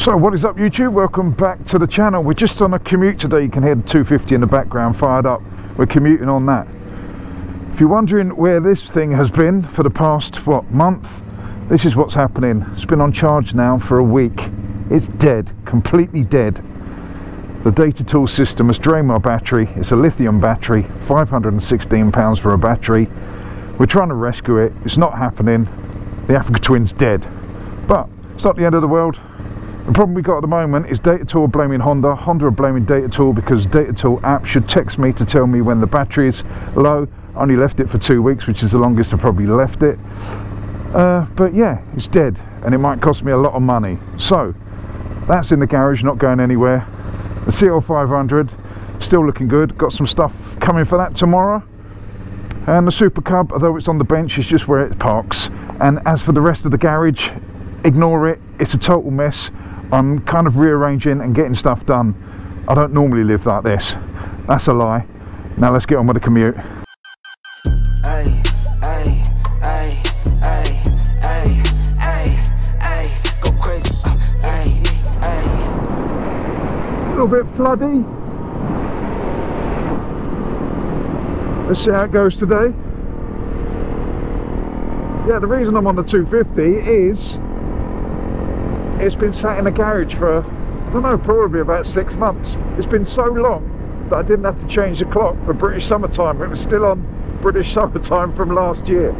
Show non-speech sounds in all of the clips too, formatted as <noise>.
So what is up YouTube? Welcome back to the channel. We're just on a commute today. You can hear the 250 in the background fired up. We're commuting on that. If you're wondering where this thing has been for the past, what, month? This is what's happening. It's been on charge now for a week. It's dead, completely dead. The data tool system has drained my battery. It's a lithium battery, 516 pounds for a battery. We're trying to rescue it. It's not happening. The Africa Twin's dead. But it's not the end of the world. The problem we got at the moment is Data Tool blaming Honda. Honda are blaming Data Tool because Data Tool app should text me to tell me when the battery is low. I only left it for two weeks, which is the longest I've probably left it. Uh, but yeah, it's dead and it might cost me a lot of money. So that's in the garage, not going anywhere. The CL500 still looking good. Got some stuff coming for that tomorrow. And the Super Cub, although it's on the bench, is just where it parks. And as for the rest of the garage, ignore it. It's a total mess. I'm kind of rearranging and getting stuff done. I don't normally live like this. That's a lie. Now let's get on with the commute. A little bit floody. Let's see how it goes today. Yeah, the reason I'm on the 250 is it's been sat in a garage for, I don't know, probably about six months. It's been so long that I didn't have to change the clock for British summertime. It was still on British <laughs> summertime from last year.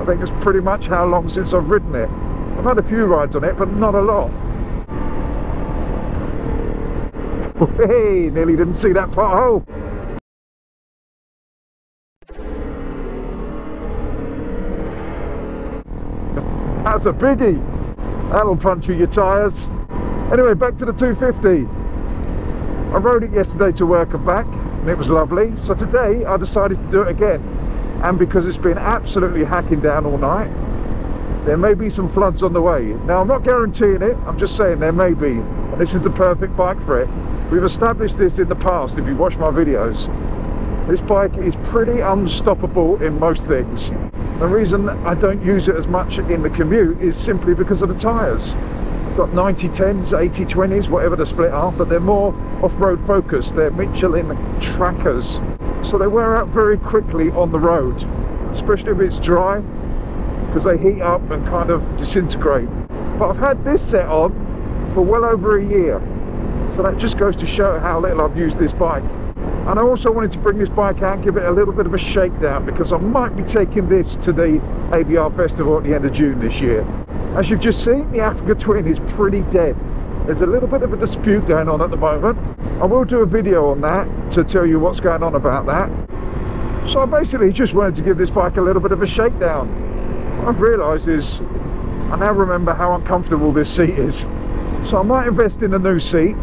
I think it's pretty much how long since I've ridden it. I've had a few rides on it, but not a lot. <laughs> Hey, nearly didn't see that pothole. <laughs> That's a biggie. That'll puncture your tyres. Anyway, back to the 250. I rode it yesterday to work and back, and it was lovely. So today I decided to do it again. And because it's been absolutely hacking down all night, there may be some floods on the way. Now, I'm not guaranteeing it, I'm just saying there may be. And this is the perfect bike for it. We've established this in the past, if you watch my videos. This bike is pretty unstoppable in most things. The reason I don't use it as much in the commute is simply because of the tyres. I've got 90 10s, 80 20s, whatever the split are, but they're more off-road focused. They're Michelin trackers. So they wear out very quickly on the road, especially if it's dry, because they heat up and kind of disintegrate. But I've had this set on for well over a year. So that just goes to show how little I've used this bike. And I also wanted to bring this bike out and give it a little bit of a shakedown because I might be taking this to the ABR Festival at the end of June this year. As you've just seen, the Africa Twin is pretty dead. There's a little bit of a dispute going on at the moment. I will do a video on that to tell you what's going on about that. So I basically just wanted to give this bike a little bit of a shakedown. What I've realised is I now remember how uncomfortable this seat is. So I might invest in a new seat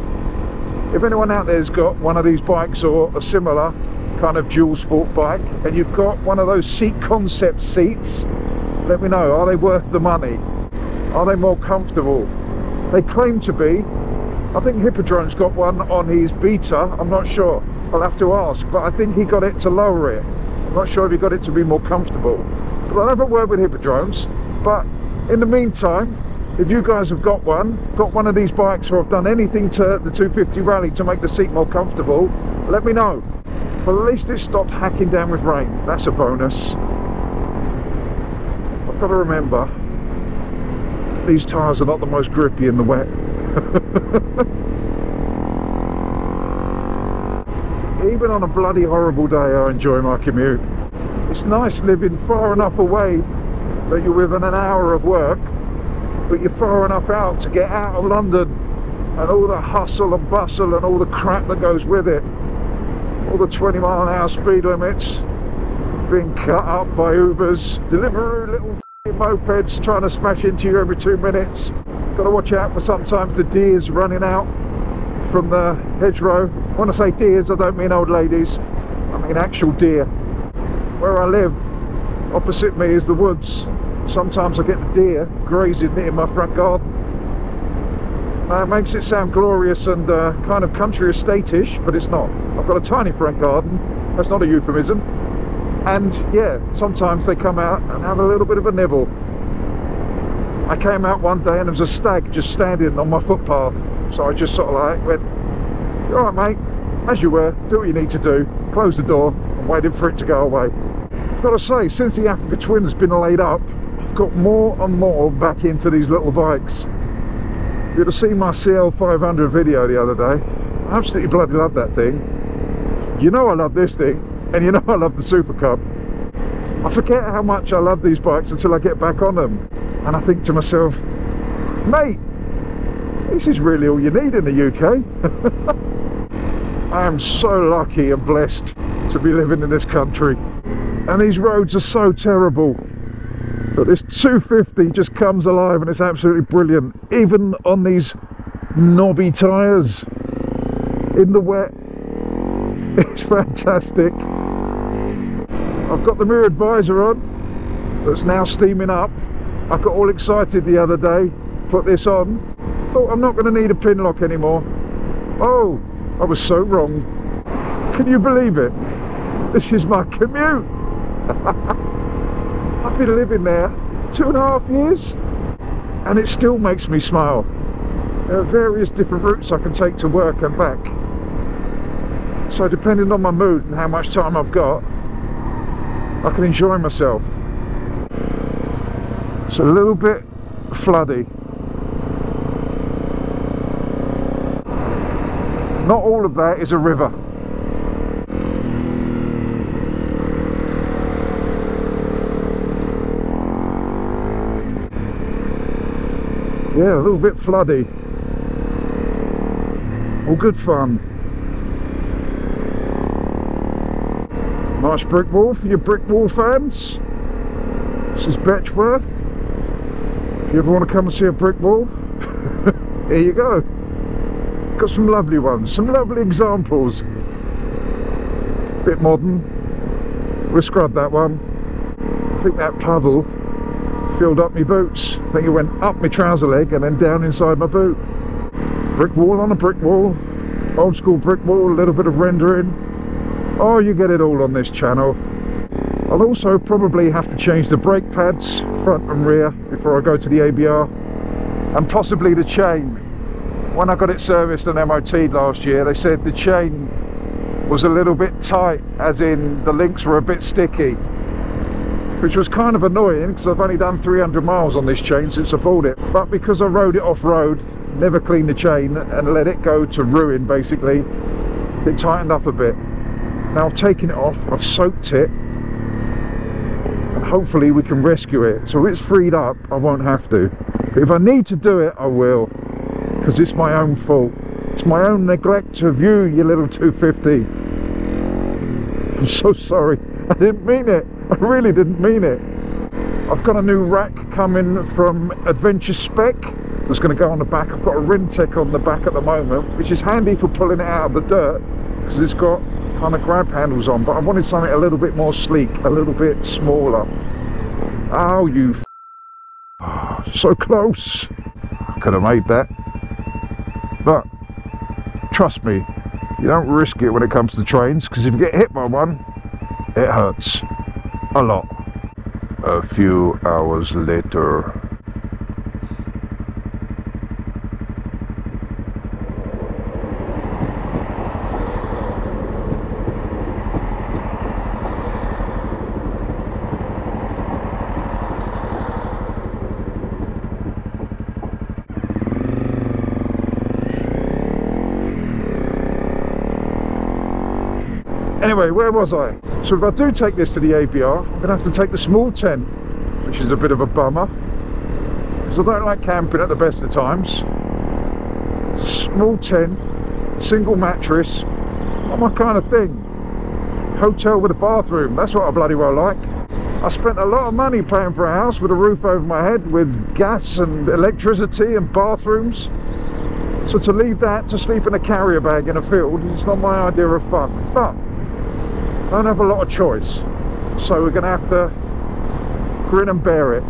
if anyone out there's got one of these bikes or a similar kind of dual sport bike and you've got one of those seat concept seats let me know. Are they worth the money? Are they more comfortable? They claim to be. I think Hippodrome's got one on his Beta. I'm not sure. I'll have to ask but I think he got it to lower it. I'm not sure if he got it to be more comfortable. But I'll have a word with Hippodromes. But in the meantime if you guys have got one got one of these bikes or have done anything to the 250 rally to make the seat more comfortable let me know. But at least it stopped hacking down with rain. That's a bonus. I've got to remember these tyres are not the most grippy in the wet. <laughs> Even on a bloody horrible day I enjoy my commute. It's nice living far enough away that you're within an hour of work but you're far enough out to get out of London and all the hustle and bustle and all the crap that goes with it. All the 20 mile an hour speed limits being cut up by Ubers, Deliveroo little mopeds trying to smash into you every two minutes. Got to watch out for sometimes the deers running out from the hedgerow. When I say deers, I don't mean old ladies. I mean actual deer. Where I live, opposite me is the woods sometimes I get the deer grazing in my front garden. Uh, it makes it sound glorious and uh, kind of country estate-ish, but it's not. I've got a tiny front garden, that's not a euphemism. And yeah, sometimes they come out and have a little bit of a nibble. I came out one day and there was a stag just standing on my footpath. So I just sort of like went, all right, mate, as you were, do what you need to do. Close the door and waited for it to go away. I've got to say, since the Africa Twin has been laid up, I've got more and more back into these little bikes. You'd have seen my CL500 video the other day. I absolutely bloody love that thing. You know I love this thing, and you <laughs> know I love the Super Cub. I forget how much I love these bikes until I get back on them. And I think to myself, mate, this is really all you need in the UK. <laughs> I am so lucky and blessed to be living in this country. And these roads are so terrible. But this 250 just comes alive and it's absolutely brilliant. Even on these knobby tyres in the wet. <laughs> It's fantastic. I've got the mirror visor on that's now steaming up. I got all excited the other day, put this on, thought I'm not going to need a Pinlock anymore. Oh, I was so wrong. Can you believe it? This is my commute. <laughs> Been living there two and a half years and it still makes me smile. There are various different routes I can take to work and back. So depending on my mood and how much time I've got, I can enjoy myself. It's a little bit floody. Not all of that is a river. Yeah, a little bit floody. All good fun. Nice brick wall for your brick wall fans. This is Betchworth. If you ever want to come and see a brick wall, <laughs> here you go. Got some lovely ones, some lovely examples. Bit modern. We'll scrub that one. I think that puddle filled up my boots. I think it went up my trouser leg and then down inside my boot. Brick wall on a brick wall. Old school brick wall, a little bit of rendering. Oh, you get it all on this channel. I'll also probably have to change the brake pads, front and rear, before I go to the ABR. And possibly the chain. When I got it serviced and MOT'd last year, they said the chain was a little bit tight, as in the links were a bit sticky. Which was kind of annoying, because I've only done 300 miles on this chain since I bought it. But because I rode it off-road, never cleaned the chain, and let it go to ruin, basically, it tightened up a bit. Now I've taken it off, I've soaked it, and hopefully we can rescue it. So if it's freed up, I won't have to. But if I need to do it, I will, because it's my own fault. It's my own neglect of you, you little 250. I'm so sorry. <laughs> I didn't mean it. I really didn't mean it. I've got a new rack coming from Adventure Spec that's going to go on the back. I've got a Rintec on the back at the moment, which is handy for pulling it out of the dirt because it's got kind of grab handles on. But I wanted something a little bit more sleek, a little bit smaller. Oh, you oh, <sighs> so close. I could have made that. But trust me, you don't risk it when it comes to trains because if you get hit by one, it hurts a lot. A few hours later. Anyway, where was I? So if I do take this to the ABR, I'm going to have to take the small tent, which is a bit of a bummer. Because I don't like camping at the best of times. Small tent, single mattress, not my kind of thing. Hotel with a bathroom, that's what I bloody well like. I spent a lot of money paying for a house with a roof over my head, with gas and electricity and bathrooms. So to leave that to sleep in a carrier bag in a field, it's not my idea of fun. But don't have a lot of choice so we're gonna have to grin and bear it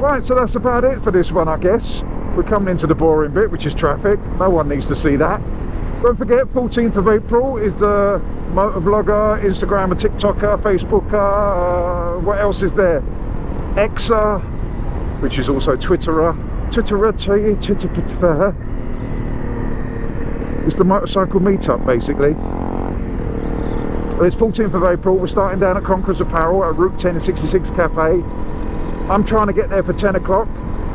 right so that's about it for this one I guess we're coming into the boring bit which is traffic no one needs to see that don't forget 14th of April is the motovlogger Instagrammer TikToker Facebooker uh, what else is there Exa which is also Twitterer. Twitterer, Twitterer. It's the motorcycle meetup basically. It's 14th of April. We're starting down at Conquerors Apparel at Route 1066 Cafe. I'm trying to get there for 10 o'clock.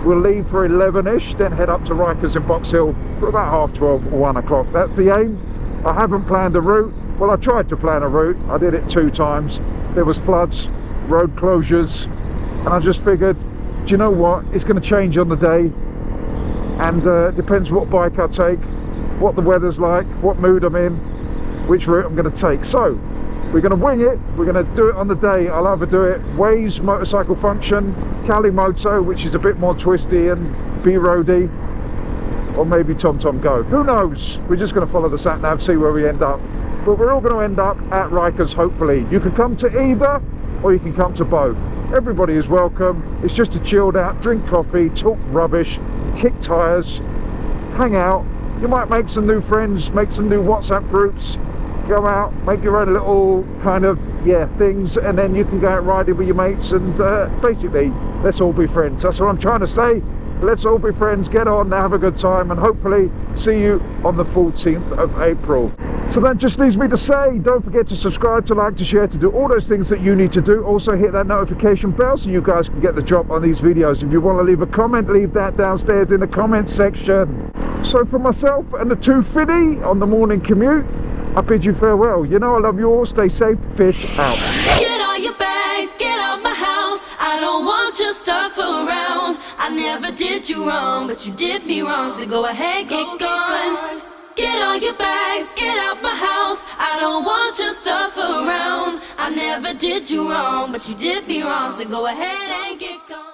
We'll leave for 11ish, then head up to Ryka's in Box Hill for about half 12 or 1 o'clock. That's the aim. I haven't planned a route. Well, I tried to plan a route. I did it two times. There was floods, road closures, and I just figured, do you know what? It's going to change on the day, and uh, depends what bike I take, what the weather's like, what mood I'm in, which route I'm going to take. So, we're going to wing it. We're going to do it on the day. I'll either do it Waze motorcycle function, Calimoto, which is a bit more twisty and B-roady, or maybe TomTom Go. Who knows? We're just going to follow the sat nav, see where we end up. But we're all going to end up at Ryka's, hopefully. You can come to either, or you can come to both. Everybody is welcome. It's just a chilled out, drink coffee, talk rubbish, kick tyres, hang out. You might make some new friends, make some new WhatsApp groups, go out, make your own little kind of, yeah, things, and then you can go out riding with your mates and uh, basically, let's all be friends. That's what I'm trying to say. Let's all be friends, get on, have a good time, and hopefully see you on the 14th of April. So that just leaves me to say, don't forget to subscribe, to like, to share, to do all those things that you need to do. Also hit that notification bell so you guys can get the drop on these videos. If you want to leave a comment, leave that downstairs in the comment section. So for myself and the two 250 on the morning commute, I bid you farewell. You know I love you all. Stay safe. Fish out. Get all your bags, get out my house. I don't want your stuff around. I never did you wrong, but you did me wrong. So go ahead, get gone. Get all your bags, get out my house. I don't want your stuff around. I never did you wrong, but you did me wrong. So go ahead and get gone.